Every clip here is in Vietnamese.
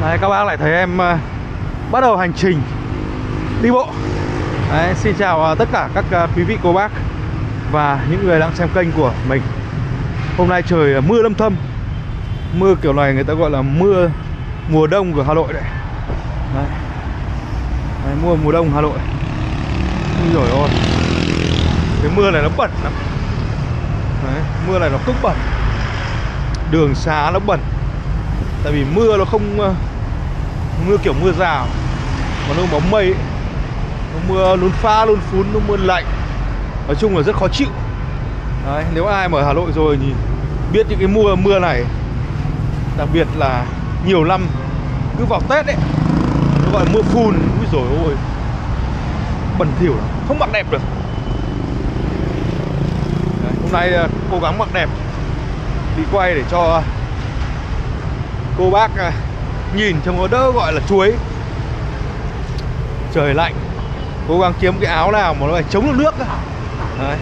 Đấy, các bác lại thấy em uh, bắt đầu hành trình đi bộ. Đấy, Xin chào uh, tất cả các uh, quý vị cô bác Và những người đang xem kênh của mình. Hôm nay trời uh, mưa lâm thâm. Mưa kiểu này người ta gọi là mưa mùa đông của Hà Nội đấy. Đấy, đấy mùa mùa đông Hà Nội. Rồi ôi Cái mưa này nó bẩn lắm. Đấy, Mưa này nó cực bẩn. Đường xá nó bẩn. Tại vì mưa nó không ờ, Mưa kiểu mưa rào. Mà nó bóng mây ấy. Nó mưa luôn pha luôn phún Nó mưa lạnh. Nói chung là rất khó chịu. Đấy, Nếu ai mà ở Hà Nội rồi thì Biết những cái mưa mưa này. Đặc biệt là nhiều năm Cứ vào Tết ấy Nó gọi là mưa phùn. Úi rồi ôi Bẩn thỉu lắm. Không mặc đẹp được. Đấy, Hôm nay ờ, cố gắng mặc đẹp. Đi quay để cho cô bác à, nhìn trông có đỡ gọi là chuối. Trời lạnh. Cố gắng kiếm cái áo nào mà nó phải chống được nước Đấy.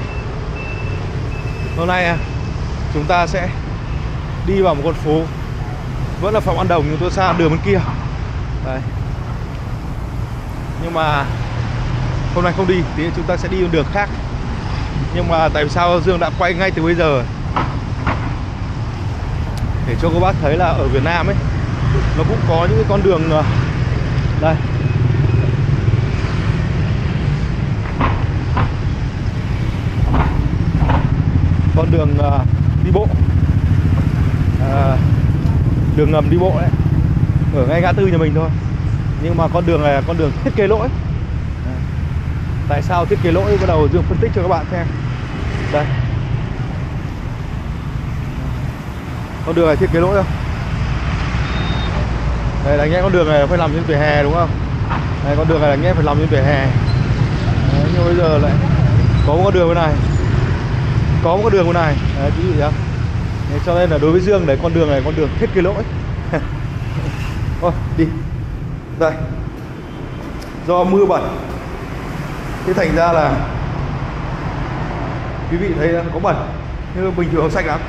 hôm nay à, chúng ta sẽ đi vào một con phố. Vẫn là phòng ăn đồng, nhưng tôi sang đường bên kia. Đấy. nhưng mà hôm nay không đi, thì chúng ta sẽ đi đường khác. Nhưng mà tại sao Dương đã quay ngay từ bây giờ? Để cho các bác thấy là ở Việt Nam ấy nó cũng có những cái con đường ờ, đây. Con đường ờ, đi bộ. À, đường ngầm đi bộ đấy ở ngay ngã tư nhà mình thôi. Nhưng mà con đường này là con đường thiết kế lỗi. Tại sao thiết kế lỗi? Bắt đầu dương phân tích cho các bạn xem. Đây. Con đường này thiết kế lỗi không? Đây là nhẽ con đường này phải làm trên vỉa hè đúng không? Đây con đường này là nhẽ phải làm trên vỉa hè. Đấy, nhưng bây giờ lại có một con đường bên này. Có một con đường bên này. Đấy quý vị nhá? Cho nên là đối với dương đấy con đường này con đường thiết kế lỗi. Thôi đi. Đây. Do mưa bẩn. Thế thành ra là quý vị thấy có bẩn. Nhưng bình thường sạch lắm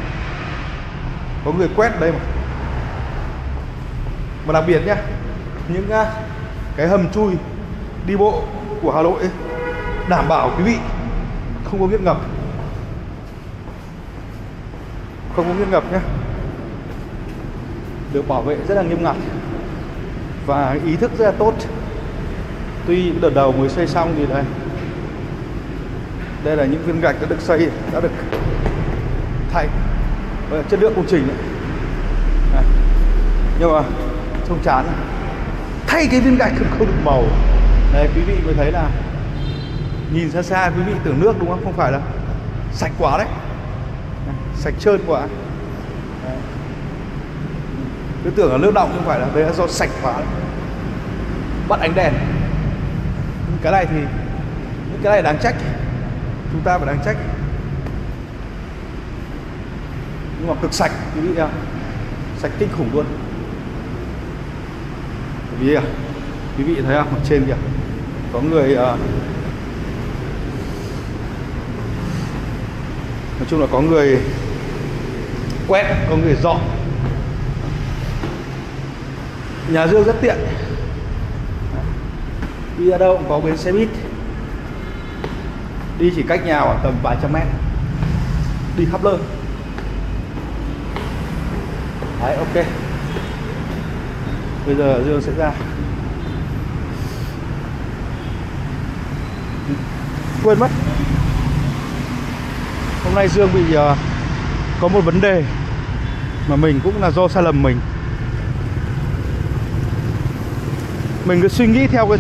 có người quét đây mà. Mà đặc biệt nhá những cái hầm chui đi bộ của Hà Nội ấy, đảm bảo quý vị không có nghiêng ngập. Không có nghiêng ngập nhá. Được bảo vệ rất là nghiêm ngặt và ý thức rất là tốt. Tuy đợt đầu mới xây xong thì đây đây là những viên gạch đã được xây đã được thay. Đây là chất lượng công trình đấy. Này. nhưng mà trông chán thay cái viên gạch không được màu này quý vị mới thấy là nhìn xa xa quý vị tưởng nước đúng không không phải là sạch quá đấy này, sạch trơn quá đấy. cứ tưởng là nước động không phải là đây là do sạch quá đấy. bắt ánh đèn những cái này thì những cái này đáng trách chúng ta phải đáng trách nhưng mà cực sạch, quý vị nha sạch kinh khủng luôn. Quý vị à quý vị thấy không? Ở trên kìa. Có người ờ, nói chung là có người quét, có người dọn. Nhà dương rất tiện. Đi ra đâu cũng có bến xe buýt. Đi chỉ cách nhà khoảng tầm vài trăm mét. Đi khắp nơi đấy ok. Bây giờ dương sẽ ra. Quên mất. Hôm nay dương bị uh, có một vấn đề mà mình cũng là do sai lầm mình. Mình cứ suy nghĩ theo cái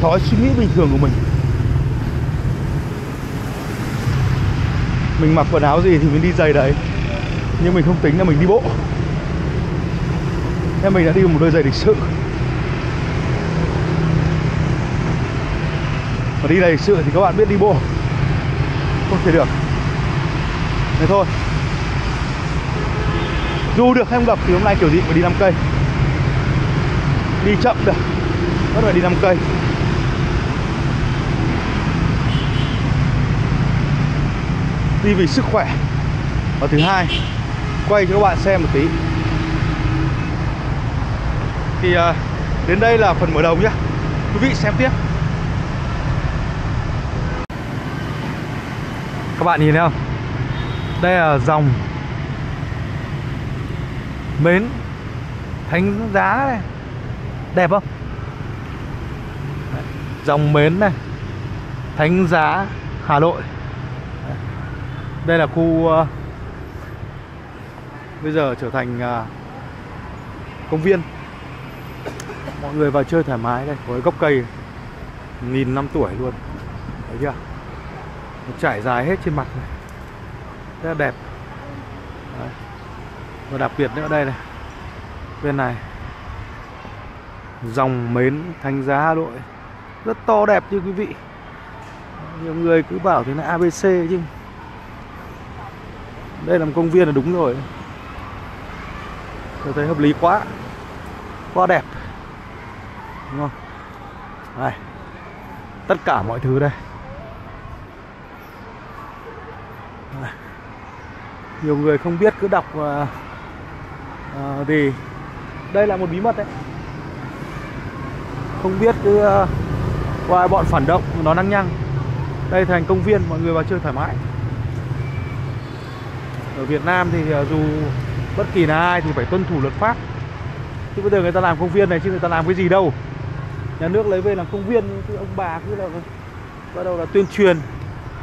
thói suy nghĩ bình thường của mình. Mình mặc quần áo gì thì mình đi giày đấy nhưng mình không tính là mình đi bộ. Thế mình đã đi một đôi giày lịch sự. Mà đi giày lịch sự thì các bạn biết đi bộ. Không thể được. Thế thôi. Dù được hay không gặp thì hôm nay kiểu gì phải đi 5 cây. Đi chậm được. Vẫn phải đi 5 cây. Đi vì sức khỏe. Và thứ hai, Quay cho các bạn xem một tí thì à, đến đây là phần mở đầu nhé quý vị xem tiếp. Các bạn nhìn thấy không? Đây là dòng mến thánh giá này. Đẹp không? Dòng mến này thánh giá hà nội. Đây là khu uh, bây giờ trở thành uh, công viên mọi người vào chơi thoải mái đây, với gốc cây nghìn năm tuổi luôn. Thấy chưa? Nó trải dài hết trên mặt này. Rất là đẹp. Đấy. và đặc biệt nữa đây này. Bên này. Dòng mến thanh giá Hà Nội. Rất to đẹp như quý vị. Nhiều người cứ bảo thế là ABC chứ. Đây là một công viên là đúng rồi. Tôi thấy hợp lý quá. Quá đẹp đúng không? Đây. Tất cả mọi thứ đây. Nhiều người không biết cứ đọc à, à, thì đây là một bí mật đấy. Không biết cứ à, qua bọn phản động nó năng nhăng đây thành công viên mọi người vào chơi thoải mái. Ở Việt Nam thì à, dù bất kỳ là ai thì phải tuân thủ luật pháp. Chứ bây giờ người ta làm công viên này chứ người ta làm cái gì đâu nhà nước lấy về làm công viên thì ông bà cứ là bắt đầu là tuyên truyền.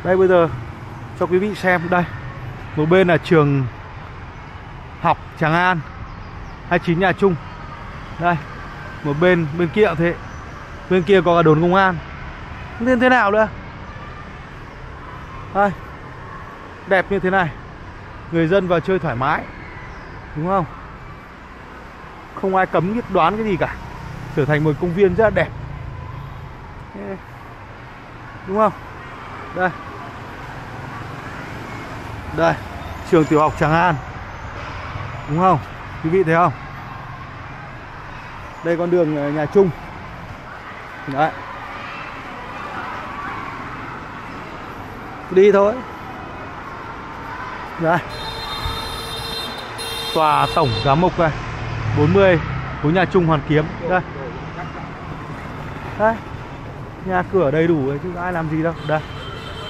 Đây, bây giờ, cho quý vị xem, đây. Một bên là trường học Tràng An 29 nhà chung. đây, một bên bên kia thế. Bên kia có cả đồn công an. Nên thế nào nữa. Đây, đẹp như thế này. Người dân vào chơi thoải mái, đúng không? Không ai cấm đoán cái gì cả trở thành một công viên rất là đẹp. Đúng không? Đây. Đây, trường tiểu học Tràng An. Đúng không? Quý vị thấy không? Đây con đường ờ, nhà Trung. Đấy. Đi thôi. Đây. Tòa tổng giám mục này 40 phố nhà Trung Hoàn Kiếm. Đây đấy. Nhà cửa đầy đủ chứ ai làm gì đâu. Đây.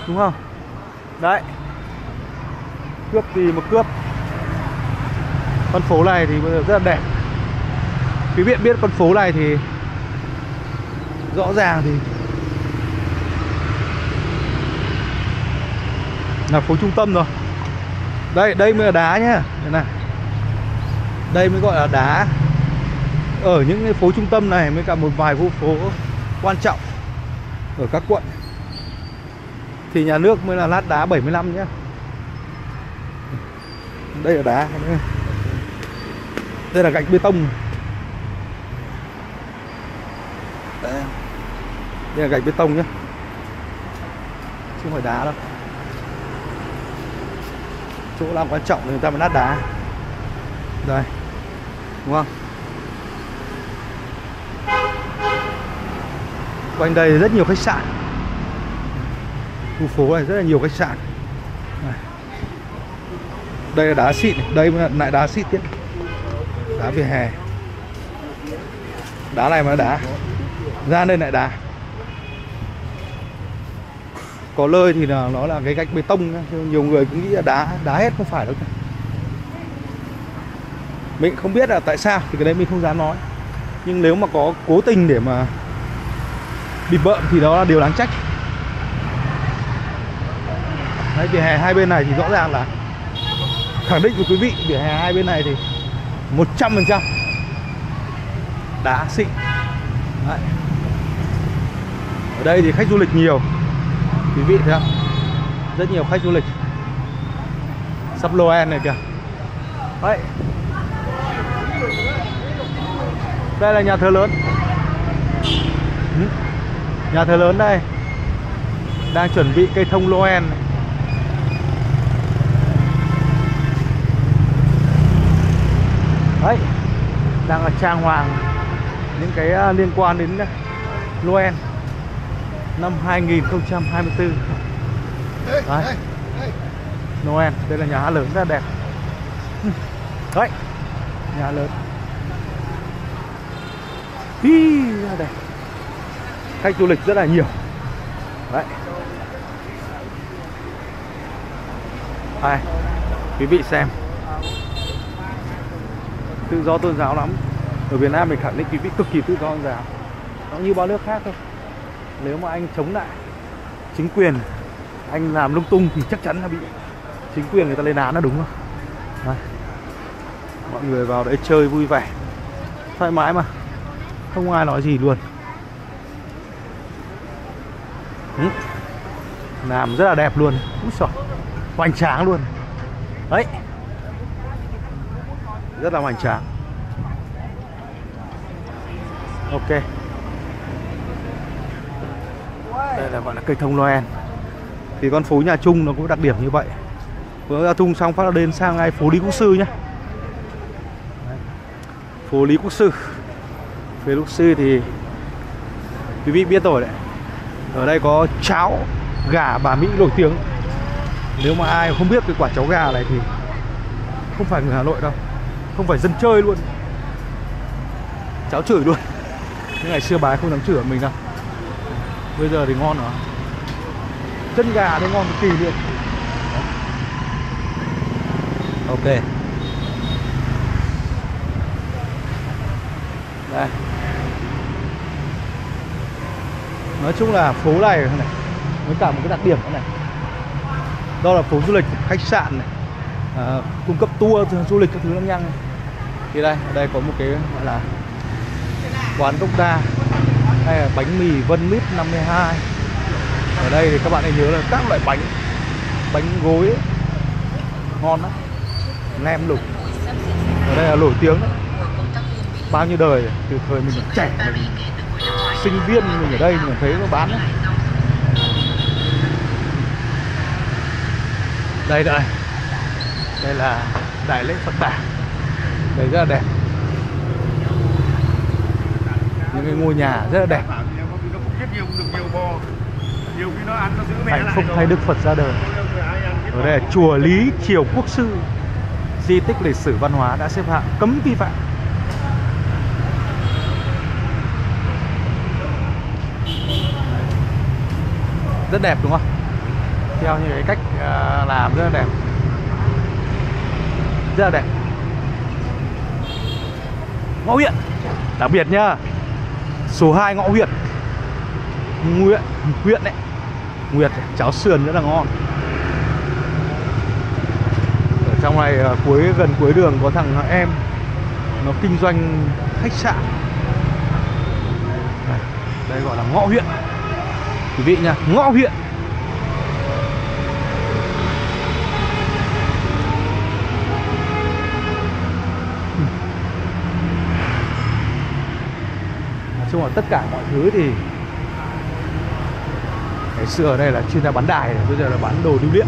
Đúng không? Đấy. Cướp gì mà cướp? Con phố này thì bây giờ rất là đẹp. Quý vị biết con phố này thì rõ ràng thì là phố trung tâm rồi. Đây đây mới là đá nhá. Đây này. Đây mới gọi là đá. Ở những cái phố trung tâm này mới cả một vài khu phố quan trọng ở các quận. Thì nhà nước mới là lát đá 75 nhé. Đây là đá. Đây là gạch bê tông. Đây là gạch bê tông nhé. Chứ không phải đá đâu. Chỗ làm quan trọng thì người ta mới lát đá. Đây. Đúng không? Quanh đây rất nhiều khách sạn. Khu phố này rất là nhiều khách sạn. Đây là đá xịn, đây lại đá xịn tiếp. Đá vỉa hè. Đá này mà đá. Ra đây lại đá. Có lơi thì là nó là cái gạch bê tông nhiều người cũng nghĩ là đá đá hết không phải đâu mình không biết là tại sao, thì cái đấy mình không dám nói. Nhưng nếu mà có cố tình để mà bị bợm thì đó là điều đáng trách. Đấy, vỉa hè hai bên này thì rõ ràng là khẳng định với quý vị, vỉa hè hai bên này thì 100% đá xịn. Đấy. ở đây thì khách du lịch nhiều. Quý vị thấy không? Rất nhiều khách du lịch. Sắp Noel này kìa. Đấy. Đây là nhà thờ lớn. Ừ nhà thờ lớn đây. Đang chuẩn bị cây thông Noel này. đấy đang là trang hoàng những cái à, liên quan đến Noel năm 2024 đấy. Noel đây là nhà hát lớn rất đẹp. Đấy nhà lớn. Hi, đây khách du lịch rất là nhiều. Đấy. Đây quý vị xem. Tự do tôn giáo lắm. Ở Việt Nam mình khẳng định quý vị cực kỳ tự do tôn giáo. Nó như bao nước khác thôi. Nếu mà anh chống lại chính quyền, anh làm lung tung thì chắc chắn là bị chính quyền người ta lên án là đúng không đấy. mọi người vào đây chơi vui vẻ. Thoải mái mà. Không ai nói gì luôn ừ. làm rất là đẹp luôn. Úi xời hoành tráng luôn. Đấy rất là hoành tráng. Ok. Đây là gọi là cây thông Noel. Thì con phố nhà Trung nó cũng đặc điểm như vậy. Vừa ra Trung xong phát là đến sang ngay phố Lý Quốc Sư nhé phố Lý Quốc Sư. Phố Lý Quốc Sư thì quý vị biết rồi đấy ở đây có cháo, gà bà Mỹ nổi tiếng. Nếu mà ai không biết cái quả cháo gà này thì không phải người Hà Nội đâu. Không phải dân chơi luôn. Cháo chửi luôn. Những ngày xưa bà không dám chửi mình đâu. Bây giờ thì ngon rồi. Chân gà đây ngon kỳ luôn ok. Đây. Nói chung là phố này này với cả một cái đặc điểm này. Đó là phố du lịch khách sạn này. À, cung cấp tour du lịch các thứ lắm nhăng thì đây ở đây có một cái gọi là quán gốc đa. Hay là bánh mì Vân Mít 52 ở đây thì các bạn hãy nhớ là các loại bánh bánh gối ấy. ngon lắm. Nem lục ở đây là nổi tiếng đấy. Bao nhiêu đời từ thời mình còn trẻ mình sinh viên mình ở đây mình thấy nó bán. Đấy. đây đây. Đây là đại lễ phật đản đây rất là đẹp. Những cái ngôi nhà rất là đẹp. Hạnh phúc thay đức phật ra đời. Ở đây là chùa lý triều quốc sư. Di tích lịch sử văn hóa đã xếp hạng cấm vi phạm. Rất đẹp đúng không? Theo như cái cách ờ, làm rất là đẹp. Rất là đẹp. Ngõ huyện đặc biệt nhá. Số 2 ngõ huyện. Nguyện huyện đấy. Nguyệt cháo sườn rất là ngon. Ở trong này ờ, cuối gần cuối đường có thằng em. Nó kinh doanh khách sạn. Đây, đây gọi là ngõ huyện quý vị nha, ngõ huyện. Nói chung là tất cả mọi thứ thì ngày xưa ở đây là chuyên gia bán đài, bây giờ là bán đồ lưu niệm.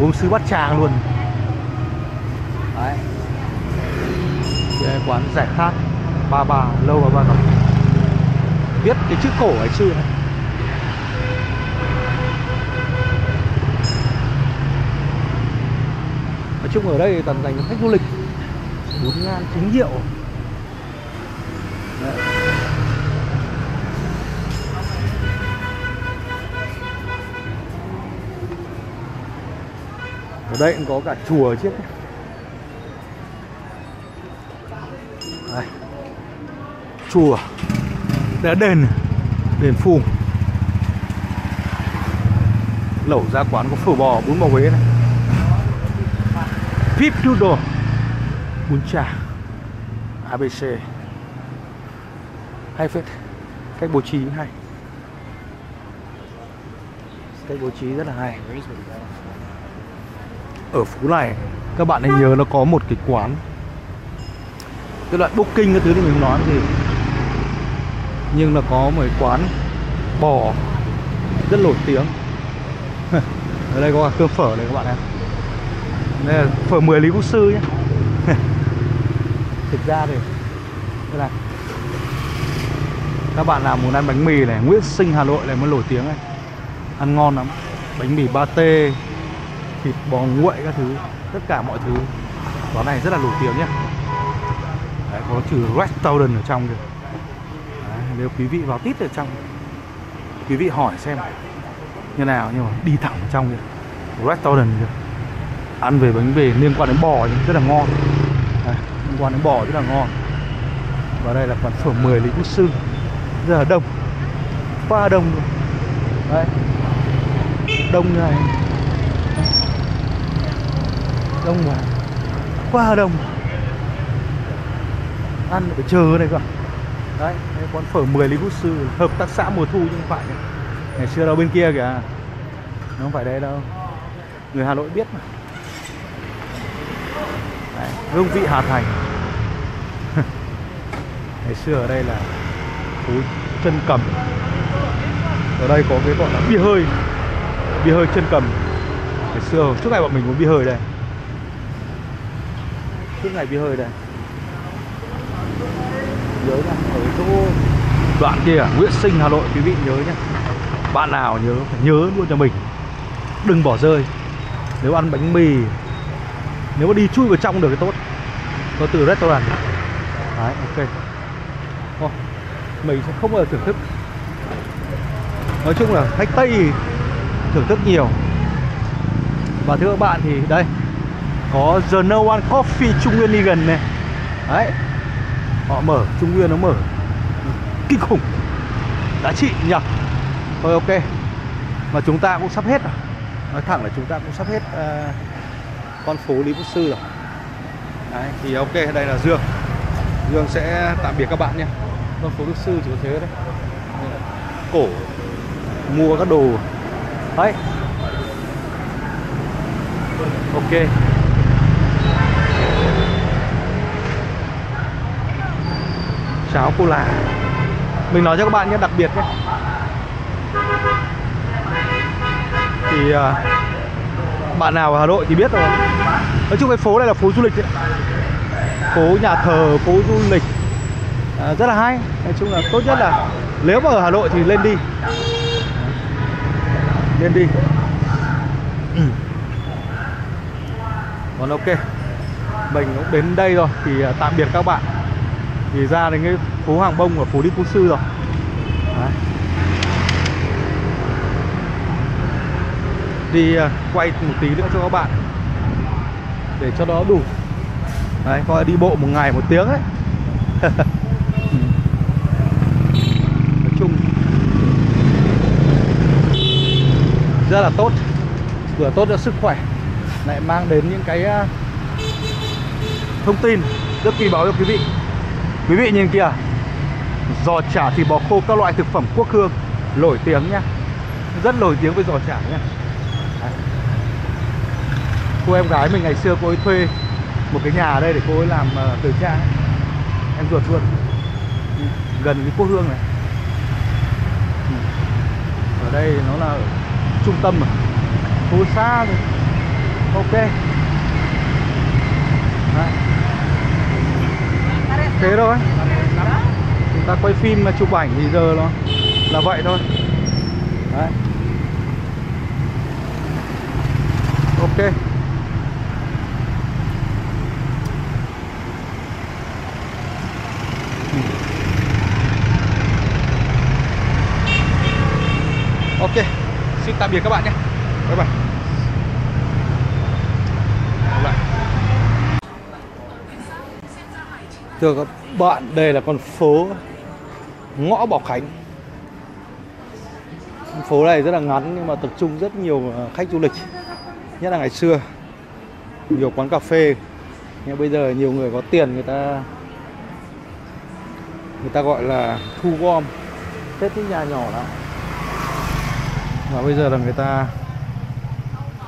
Gốm sứ bát tràng luôn. Đấy. Đây, quán giải khát, ba bà lâu ba ba rồi viết cái chữ cổ ngày xưa. này chung ở đây toàn dành cho khách du lịch. Bún ngan chính hiệu Đấy. ở đây cũng có cả chùa chiếc đây. chùa. Đã đền. Đền phù. Lẩu ra quán có phở bò, bún bò huế này pip noodle bún chả. Abc hay phết. Cách bố trí hay. Cách bố trí rất là hay. Ở phố này, các bạn hãy nhớ nó có một cái quán. Cái loại booking cái thứ thì mình không nói gì. Nhưng là có một cái quán bò rất nổi tiếng. Ở đây có cơm phở này các bạn em đây là phở 10 lý quốc sư nhé. Thực ra thì đây này. Các bạn nào muốn ăn bánh mì này Nguyễn Sinh Hà Nội này mới nổi tiếng này. Ăn ngon lắm. Bánh mì ba tê thịt bò nguội các thứ tất cả mọi thứ. Quán này rất là nổi tiếng nhé. Đấy, có chữ restaurant ở trong kìa. Nếu quý vị vào tít ở trong quý vị hỏi xem như nào nhưng mà đi thẳng vào trong kìa. Restaurant kìa ăn về bánh về liên quan đến bò nhưng rất là ngon. Đây, liên quan đến bò rất là ngon. Và đây là quán phở 10 Lý Quốc Sư. Rất là đông. Quá đông luôn. Đấy. Đông như này. Đông mà. Quá đông. Ăn phải chờ này cơ. Đấy đây, quán phở 10 Lý Quốc Sư. Hợp tác xã mùa thu nhưng không phải ngày xưa đâu bên kia kìa. Nó không phải đây đâu. Người Hà Nội biết mà hương vị Hà Thành. Ngày xưa ở đây là phố chân cầm. Ở đây có cái gọi là bia hơi. Bia hơi chân cầm. Ngày xưa trước ngày bọn mình uống bia hơi đây. Trước ngày bia hơi đây. Nhớ nha ở chỗ đoạn kia Nguyễn Sinh Hà Nội quý vị nhớ nhé bạn nào nhớ phải nhớ luôn cho mình. Đừng bỏ rơi. Nếu ăn bánh mì nếu mà đi chui vào trong được thì tốt. Có từ restaurant đấy ok. Thôi, mình sẽ không bao giờ thưởng thức. Nói chung là khách tây thưởng thức nhiều. Và thưa các bạn thì đây có The No One Coffee Trung Nguyên đi gần này. Đấy họ mở Trung Nguyên nó mở. Kinh khủng. Giá trị nhỉ? Thôi ok. Mà chúng ta cũng sắp hết rồi nói thẳng là chúng ta cũng sắp hết uh, con phố Lý Quốc Sư rồi. Đấy thì ok đây là Dương. Dương sẽ tạm biệt các bạn nhé. Con phố Đức Sư chỉ có thế đấy. Cổ mua các đồ. Đấy. Ok. Cháo cô là mình nói cho các bạn nhé đặc biệt nhé. Thì uh, bạn nào ở Hà Nội thì biết rồi nói chung cái phố này là phố du lịch đấy. Phố nhà thờ phố du lịch. À, rất là hay. Nói chung là tốt nhất là nếu mà ở Hà Nội thì lên đi. Lên đi. Còn ok. Mình cũng đến đây rồi thì à, tạm biệt các bạn. Thì ra đến cái phố hàng bông ở phố đi Phú Sư rồi. Đấy. đi à, quay một tí nữa cho các bạn để cho nó đủ. Đấy, coi đi bộ một ngày một tiếng ấy. Nói chung rất là tốt. Vừa tốt cho sức khỏe, lại mang đến những cái à, thông tin rất kỳ báo cho quý vị. Quý vị nhìn kìa, giò chả thịt bò khô các loại thực phẩm quốc hương nổi tiếng nhá. Rất nổi tiếng với giò chả nhá cô em gái mình ngày xưa cô ấy thuê một cái nhà ở đây để cô ấy làm uh, thời trang em ruột luôn. Ừ, gần cái quốc hương này. Ừ. Ở đây nó là trung tâm mà. Phố xa rồi. Ok. Đấy. thế thôi. Chúng ta quay phim mà chụp ảnh thì giờ nó là vậy thôi. Đấy. ok Ok, xin tạm biệt các bạn nhé. Bye bye. Thưa các bạn, đây là con phố Ngõ Bảo Khánh. Con phố này rất là ngắn nhưng mà tập trung rất nhiều ờ, khách du lịch Nhất là ngày xưa. Nhiều quán cà phê. Nhưng bây giờ nhiều người có tiền người ta Người ta gọi là thu gom. Tết những nhà nhỏ lắm và bây giờ là người ta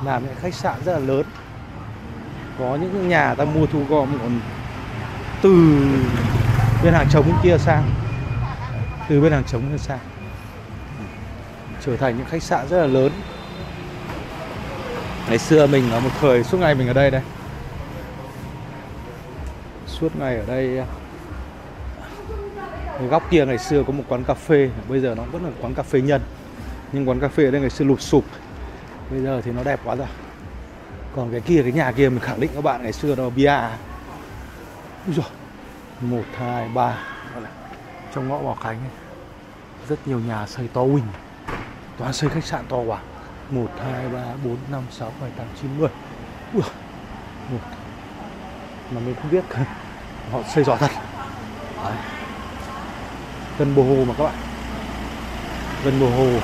làm những khách sạn rất là lớn. Có những nhà ta mua thu gom còn từ bên hàng trống kia sang, từ bên hàng trống kia sang. Trở thành những khách sạn rất là lớn. Ngày xưa mình ở một thời, suốt ngày mình ở đây đây. Suốt ngày ở đây góc kia ngày xưa có một quán cà phê, bây giờ nó vẫn là quán cà phê nhân nhưng quán cà phê ở đây ngày xưa lụp sụp. Bây giờ thì nó đẹp quá rồi. Còn cái kia cái nhà kia mình khẳng định các bạn ngày xưa nó bia. Úi dồi. một hai ba. Trong ngõ Bảo Khánh rất nhiều nhà xây to huỳnh. Toàn xây khách sạn to quá. 1, 2, 3, 4, 5, 6, 7, 8, 9, 10 Ui, một. Mà mình không biết. Họ xây giỏi thật. Đấy. gần bồ hồ mà các bạn. Gần bồ hồ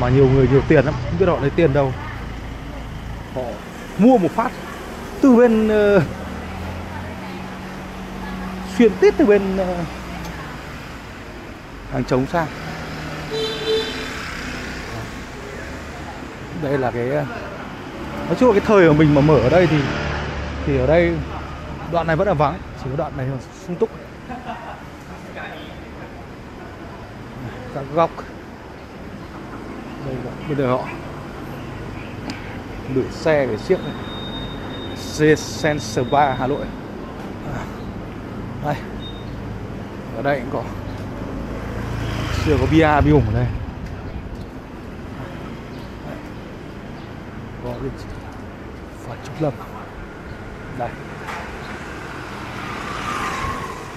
mà nhiều người nhiều tiền lắm không biết họ lấy tiền đâu. Họ mua một phát từ bên uh, xuyên tít từ bên uh, hàng trống sang đây là cái ờ, nói chung là cái thời của mình mà mở ở đây thì thì ở đây đoạn này vẫn là vắng chỉ có đoạn này là sung túc. Các góc đây là bây giờ họ. Gửi xe để chiếc này. Sense 3 Hà Nội. À, đây. Ở đây cũng có. Chưa có bia bium ở đây. Có cái phật trúc lâm đây.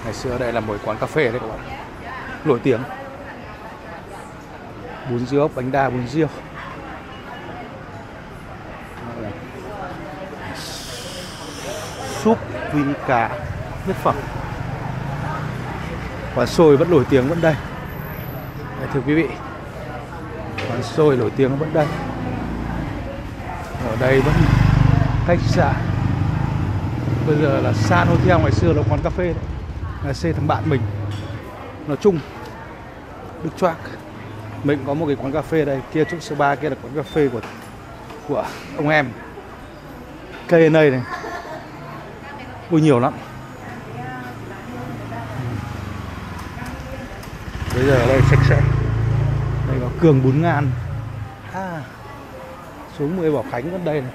Ngày xưa đây là một quán cà phê đấy các bạn. Nổi tiếng bún riêu bánh đa bún riêu súp vi cá nước phẩm quán xôi vẫn nổi tiếng vẫn đây. Đấy, thưa quý vị. Quán xôi nổi tiếng vẫn đây. Ở đây vẫn khách sạn. Bây giờ là San Hotel ngày xưa là quán cà phê đấy. Là xe thằng bạn mình. Nói chung được choạc mình có một cái quán cà phê đây kia chỗ số 3 kia là quán cà phê của của ông em. Cây này này. Ui nhiều lắm. Bây giờ ở đây sạch sẽ. Đây có cường bún ngàn à, xuống 10 bảo khánh vẫn đây này.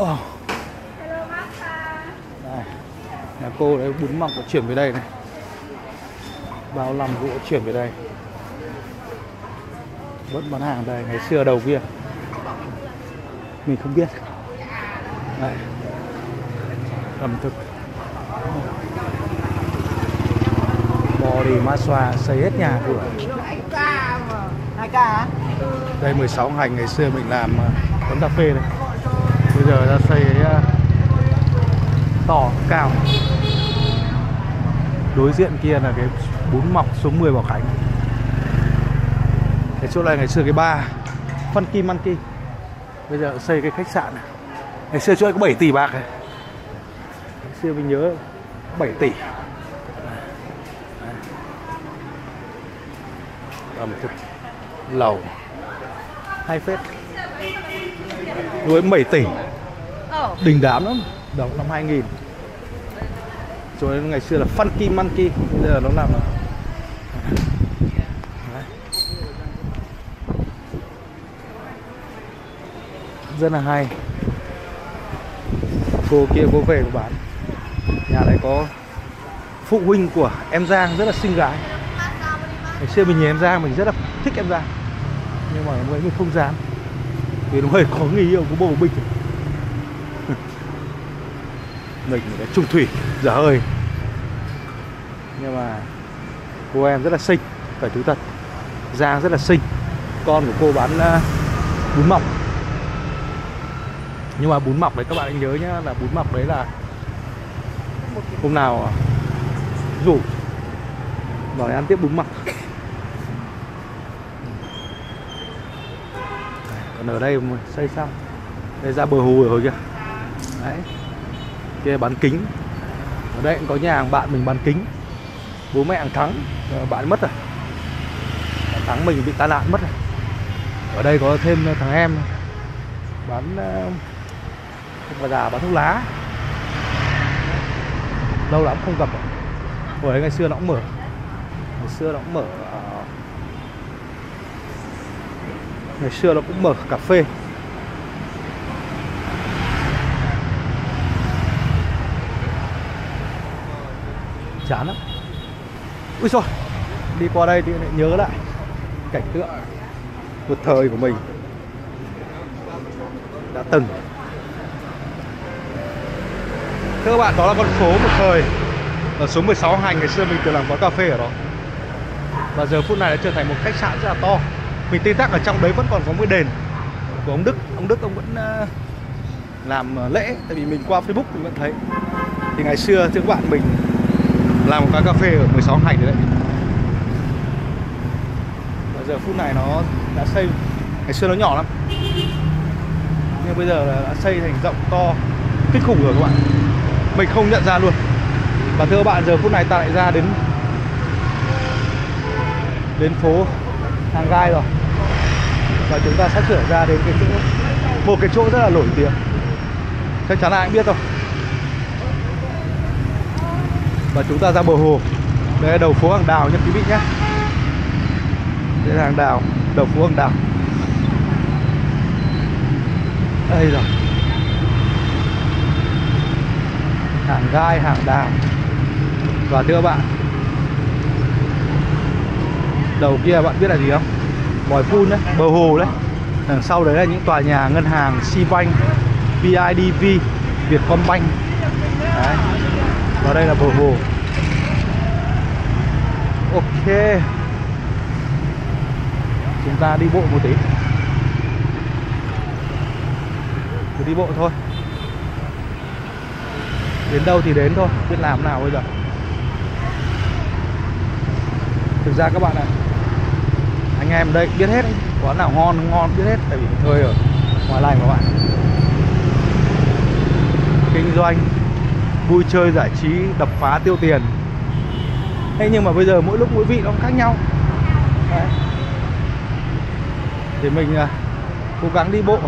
Oh. đây. nhà cô đấy bún mọc chuyển về đây này bao làm gỗ chuyển về đây. Vẫn bán hàng đây, ngày xưa đầu kia. Mình không biết. Đây. Ẩm thực. Bò đi ma xoa xây hết nhà cửa đây 16 hành ngày xưa mình làm ờ, quán cà phê này. Bây giờ ra xây ờ, tỏ cao đối diện kia là cái bún mọc số 10 Bảo Khánh. Cái chỗ này ngày xưa cái ba Funky Monkey bây giờ xây cái khách sạn này. Ngày xưa chỗ này có 7 tỷ bạc này. Ngày xưa mình nhớ 7 tỷ. Ẩm thực lầu hai phết. Với 7 tỷ. Đình đám lắm. Đầu năm 2000 chỗ nên ngày xưa là Funky Monkey, bây giờ nó làm Đấy. rất là hay. Cô kia cô về cô bán nhà này có phụ huynh của em Giang rất là xinh gái. Ngày xưa mình nhìn em Giang mình rất là thích em Giang. Nhưng mà mới mình không dám. Vì nó hơi có người yêu của bố bịch mình cái trung thủy. Dạ Dở hơi nhưng mà cô em rất là xinh, phải thú thật. Giang rất là xinh. Con của cô bán à, bún mọc. Nhưng mà bún mọc đấy, các bạn anh nhớ nhá, là bún mọc đấy là hôm nào rủ vào ăn tiếp bún mọc. Còn ở đây xây xong đây ra bờ hồ rồi kìa. Đấy kia bán kính. Ở đây cũng có nhà hàng bạn mình bán kính. Bố mẹ hàng thắng ờ, bạn mất rồi. Thằng thắng mình bị tai nạn mất rồi. Ở đây có thêm ờ, thằng em bán ờ, không già bán thuốc lá. Lâu lắm không gặp hồi ấy ngày xưa nó cũng mở. Ngày xưa nó cũng mở ngày xưa nó cũng mở cà phê. Chán lắm. Ui rồi đi qua đây thì lại nhớ lại cảnh tượng một thời của mình. Đã từng. Thưa các bạn, đó là con phố một thời. Ở số 16 hành ngày xưa mình từng làm quán cà phê ở đó. Và giờ phút này đã trở thành một khách sạn rất là to. Mình tin chắc ở trong đấy vẫn còn có một cái đền của ông Đức. Ông Đức, ông vẫn ờ, làm lễ. Tại vì mình qua Facebook mình vẫn thấy. Thì ngày xưa, thưa các bạn, mình làm một quán cà phê ở 16 hành đấy. Và giờ phút này nó đã xây. Ngày xưa nó nhỏ lắm. Nhưng bây giờ là đã xây thành rộng to, kinh khủng rồi các bạn. Mình không nhận ra luôn. Và thưa các bạn, giờ phút này ta lại ra đến đến phố hàng gai rồi. Và chúng ta sẽ trở ra đến cái chỗ, một cái chỗ rất là nổi tiếng. Chắc chắn ai cũng biết rồi và chúng ta ra bờ hồ. Đây là đầu phố hàng đào nha quý vị nhé. Đây là hàng đào, đầu phố hàng đào. Đây rồi. Hàng gai, hàng đào. Và thưa bạn, đầu kia bạn biết là gì không? Vòi phun đấy, bờ hồ đấy. Đằng sau đấy là những tòa nhà ngân hàng Sibank BIDV Vietcombank. Đấy và đây là bờ hồ ok. Chúng ta đi bộ một tí. Cứ đi bộ thôi. Đến đâu thì đến thôi, biết làm nào bây giờ. Thực ra các bạn ạ, anh em đây biết hết, quán nào ngon ngon biết hết, tại vì thuê ở ngoài này các bạn. Kinh doanh vui chơi giải trí đập phá tiêu tiền. Thế nhưng mà bây giờ mỗi lúc mỗi vị nó cũng khác nhau. Đấy. thì mình à, cố gắng đi bộ.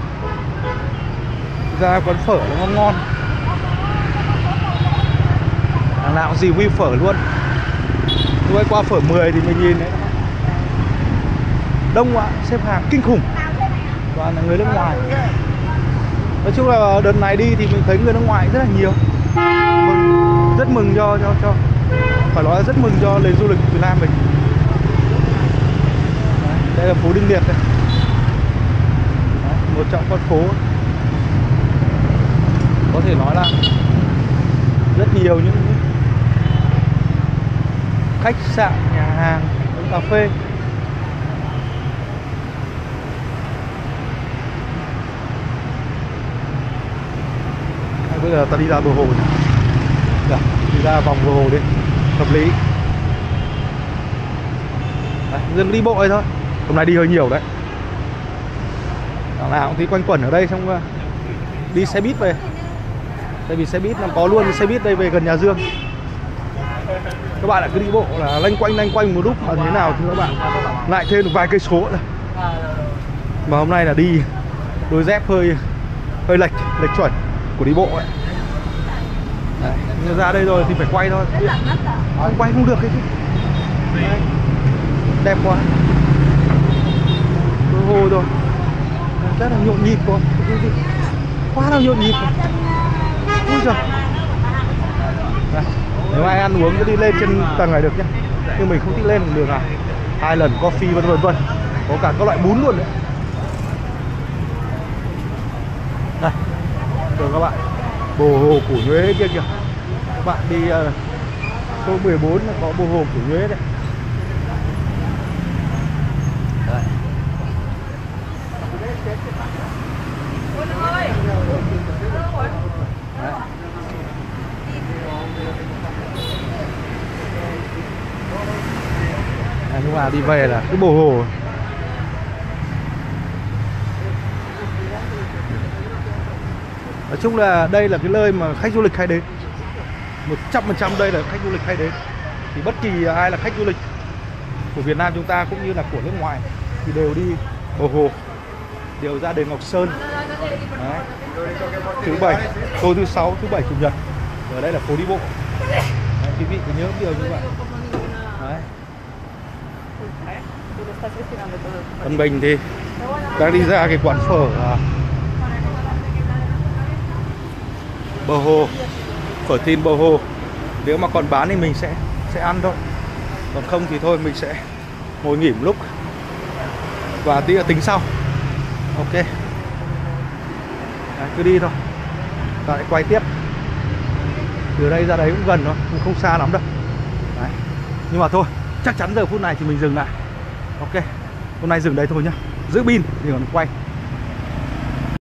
Ra quán phở nó ngon ngon. Thằng nào gì review phở luôn. Lúc qua phở 10 thì mình nhìn đấy. Đông quá xếp hàng kinh khủng. Toàn là người nước ngoài. Nói chung là đợt này đi thì mình thấy người nước ngoài rất là nhiều mừng, rất mừng cho cho cho phải nói là rất mừng cho nền du lịch Việt Nam mình. Đây là phố Đinh Liệt đây. Đấy, một trong con phố. Có thể nói là rất nhiều những khách sạn nhà hàng cà phê. Bây giờ ta đi ra bờ hồ nhỉ? Được, đi ra vòng bờ hồ đi. Hợp lý. Đấy, dân đi bộ đây thôi. Hôm nay đi hơi nhiều đấy. Đằng nào cũng thấy quanh quẩn ở đây xong à, đi xe buýt về. Tại vì xe buýt nó có luôn xe buýt đây về gần nhà Dương. Các bạn lại cứ đi bộ là lanh quanh lanh quanh một lúc mà thế nào thì các bạn lại thêm được vài cây số nữa. Mà hôm nay là đi đôi dép hơi hơi lệch lệch chuẩn của đi bộ ấy ra đây rồi thì phải quay thôi. Không quay không được cái chứ. Đấy. đẹp quá. Đôi hồ rồi. Rất là nhộn nhịp quá quá là nhộn nhịp. Ui giời. Đây, nếu ai ăn uống cứ đi lên trên tầng này được nhé nhưng mình không thích lên đường nào hai lần coffee vân vân vân. Có cả các loại bún luôn đấy. Đây. Rồi các bạn. Bồ hồ củ nhuế kia kìa các bạn đi uh, số 14 là có bồ hồ củ nhuế đấy. Đấy. Đấy, lúc nào đi về là cứ bồ hồ Nói chung là đây là cái nơi mà khách du lịch hay đến 100% đây là khách du lịch hay đến. Thì bất kỳ ai là khách du lịch của Việt Nam chúng ta cũng như là của nước ngoài Thì đều đi. Hồ hồ. Đều ra đền Ngọc Sơn. Đấy. Thứ bảy, tối thứ sáu, thứ bảy, chủ nhật. Ở đây là phố đi bộ. Đấy, Quý vị cứ nhớ điều như vậy. Đấy. Còn mình thì đang đi ra cái quán phở à, bờ hồ phở tin bờ hồ nếu mà còn bán thì mình sẽ sẽ ăn thôi. Còn không thì thôi mình sẽ ngồi nghỉ một lúc. Và tí là tính sau. Ok. Đấy, cứ đi thôi. Ta lại quay tiếp. Từ đây ra đấy cũng gần thôi cũng không xa lắm đâu. Đấy. nhưng mà thôi chắc chắn giờ phút này thì mình dừng lại. Ok. Hôm nay dừng đây thôi nhá. Giữ pin thì còn quay.